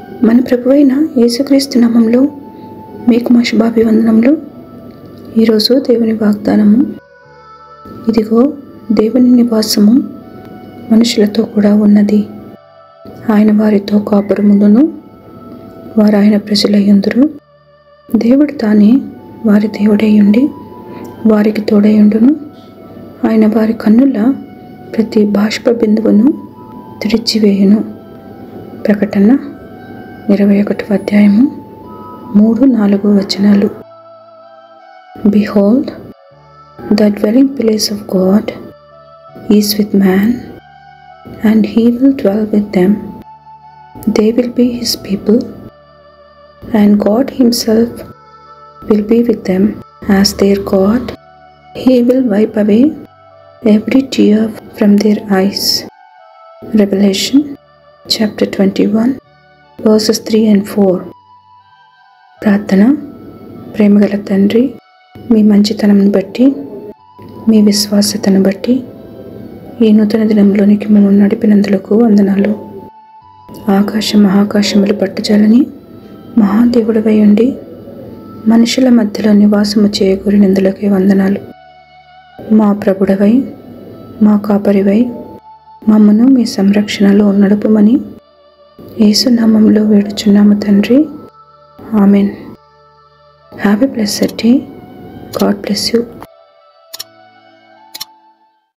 మన ప్రభువైన యేసుక్రీస్తు నామంలో మీకు మా శుభాభివందనములు. ఈరోజు దేవుని వాగ్దానము ఇదిగో దేవుని నివాసము మనుషులతో కూడా ఉన్నది. ఆయన వారితో కాపురముందును వారు ఆయన ప్రజలయ్యుందురు. దేవుడు తానే వారి దేవుడయ్యుండి వారికి తోడయ్యుండును. ఆయన వారి కన్నుల ప్రతి బాష్ప బిందువును తుడిచివేయును. ప్రకటన ఇరవై ఒకటవ అధ్యాయము మూడు నాలుగు వచనాలు behold the dwelling place of God is with man, and he will dwell with them. They will be his people, and God himself will be with them as their God. He will wipe away every tear from their eyes. Revelation chapter 21, verses three and four ప్రార్థన ప్రేమగల తండ్రి మీ మంచితనం బట్టి మీ విశ్వాసతను బట్టి ఈ నూతన దినంలోనికి మమ్మల్ని నడిపినందులకు వందనాలు. ఆకాశ మహాకాశములు పట్టుచాలని మహాదేవుడవై ఉండి మనుషుల మధ్యలో నివాసము చేయకూరినందులకే వందనాలు. మా ప్రభుడవై మా కాపరివై మమ్మను మీ సంరక్షణలో నడుపుమని యేసునామంలో వేడుచున్నాము తండ్రి. Amen. Have a blessed day. God bless you.